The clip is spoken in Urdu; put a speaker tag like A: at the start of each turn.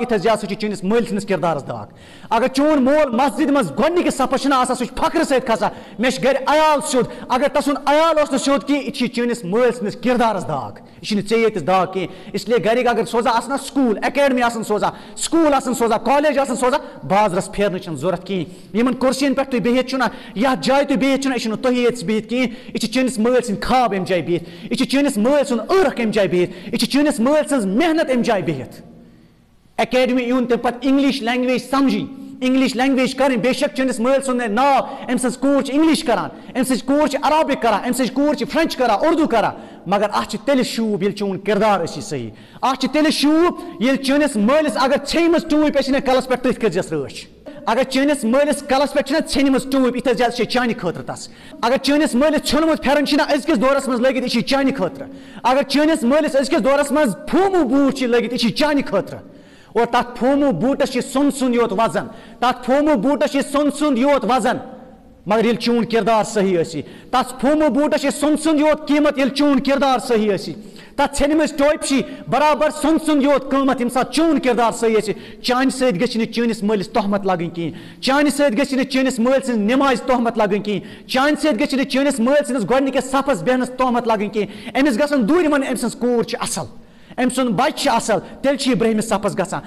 A: اتھے زیادہ سہ چٲنِس مٲلۍ سٕنٛدِس کِردارَس داغ۔ اگر چون مول مسجد منٛز گۄڈنِکِس صفس چھُنہٕ آسان سُہ چھُ فخرٕ سۭتۍ کھسان مےٚ چھُ گرِ عیال سیوٚد اگر تسُنٛد عیال اوس نہٕ سیوٚد کینٛہہ یہِ چھِ چٲنِس مٲلۍ سٕنٛدِس کِردارَس داغ۔ یہِ چھِنہٕ ژےٚ ییٚتِس داغ کینٛہہ گرِکۍ اگر سوزان آسان نا سکوٗل، اکیڈمی آسان سوزان سکوٗل آسان سوزان کالیج آسان سوزان بازرَس پھیرنٕچ چھَنہٕ ضوٚرَتھ کِہیٖنۍ یِمن کُرسِیَن پٮ۪ٹھ تُہۍ بِہِتھ چھُو نہ یَتھ جایہِ تُہۍ بِہِتھ چھُو نہ یہِ چھُنہٕ تُہی ییٚتہِ بِہِتھ کِہیٖنۍ یہِ چھِ چٲنِس مٲلۍ سٕنٛدۍ خاب اَمہِ جایہِ بِہِتھ یہِ چھِ چٲنِس مٲلۍ سُنٛد ٲرَکھ جایہِ بِہِتھ یہِ چھِ چٲنِس مٲلۍ سٕنٛز محنت اَمہِ جایہِ بِہِتھ اکیڈمی یُن تَمہِ پَتہٕ اِنگلِش لینٛگویج سَمجِنۍ اِنگلِش لینٛگویج کَرٕنۍ بے شک چٲنِس مٲلۍ سُنٛد ناو أمۍ سٕنٛز کوٗر چھِ اِنگلِش کَران أمۍ سٕنٛز کوٗر چھِ عربِک کَران أمۍ سٕنٛز کوٗر چھِ فرٛٮ۪نٛچ کَران اُردو کَران مگر اَتھ چھِ تیٚلہِ شوٗب ییٚلہِ چون کِردار ٲسی صحیح اَتھ چھِ تیٚلہِ شوٗب ییٚلہِ چٲنِس مٲلِس اگر ژھیٚنمٕژ ٹوٗپۍ ٲسِن کَلَس پٮ۪ٹھ تٔتھۍ کٔرۍزٮ۪س رٲچھ اگر چٲنِس مٲلِس کَلَس پٮ۪ٹھ چھِنہ ژھیٚنمٕژ ٹوٗپۍ یِتھَے زیادٕ چھِ چانہِ خٲطرٕ تَس اگر چٲنِس مٲلِس ژھیوٚنمُت پھٮ۪رَن چھِنہ أزکِس دورَس منٛز لٲگِتھ یہِ چھِ چانہِ خٲطرٕ اگر چٲنِس مٲلِس أزکِس دورَس منٛز پھوٗموٗ بوٗٹھ چھِ لٲگِتھ یہِ چھِ چانہِ خٲطرٕ اور تَتھ پھوٗموٗ بوٗٹَس چھِ سۄن سُنٛد یوت وَزَن تَتھ پھوٗموٗ بوٗٹَس چھِ سۄن سُنٛد یوت وَزَن مگر ییٚلہِ چون کِردار صحیح ٲسی تَتھ پھوٗموٗ بوٗٹَس چھِ سۄن سُنٛد یوت قیٖمَت ییٚلہِ چون کِردار صحیح ٲسی تَتھ ژھیٚنمٕژ ٹوپہِ چھِ برابر سۄن سُنٛد یوت قۭمَتھ ییٚمہِ ساتہٕ چون کِردار صحیح ٲسہِ چانہِ سۭتۍ گژھِ نہٕ چٲنِس مٲلِس تہمت لَگٕنۍ کِہیٖنۍ چانہِ سۭتۍ گژھِ نہٕ چٲنِس مٲلۍ سٕنٛز نٮ۪مازِ تہمت لَگٕنۍ کِہیٖنۍ چانہِ سۭتۍ گژھِ نہٕ چٲنِس مٲلۍ سٕنٛدِس گۄڈنِکِس صفس بیٚہنَس تہمت لَگٕنۍ کِہیٖنۍ أمِس گژھن دوٗرِ وَنٕنۍ أمۍ سٕنٛز کوٗر چھِ اَصٕل أمۍ سُنٛد بَچہِ چھِ اَصٕل تیٚلہِ چھِ یہِ برٛہمِس صفس گژھان